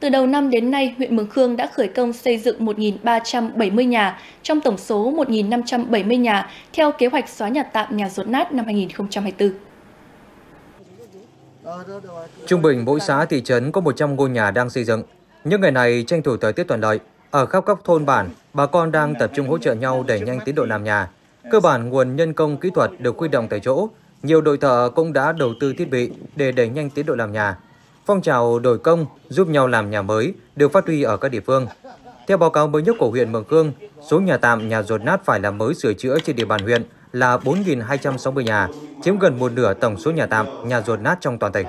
Từ đầu năm đến nay, huyện Mường Khương đã khởi công xây dựng 1.370 nhà, trong tổng số 1.570 nhà, theo kế hoạch xóa nhà tạm nhà rột nát năm 2024. Trung bình mỗi xã thị trấn có 100 ngôi nhà đang xây dựng. Những ngày này tranh thủ thời tiết thuận lợi, ở khắp các thôn bản, bà con đang tập trung hỗ trợ nhau đẩy nhanh tiến độ làm nhà. Cơ bản nguồn nhân công kỹ thuật được huy động tại chỗ, nhiều đội thợ cũng đã đầu tư thiết bị để đẩy nhanh tiến độ làm nhà phong trào đổi công giúp nhau làm nhà mới được phát huy ở các địa phương. Theo báo cáo mới nhất của huyện Mường Khương, số nhà tạm, nhà rột nát phải làm mới sửa chữa trên địa bàn huyện là 4.260 nhà, chiếm gần một nửa tổng số nhà tạm, nhà rột nát trong toàn tỉnh.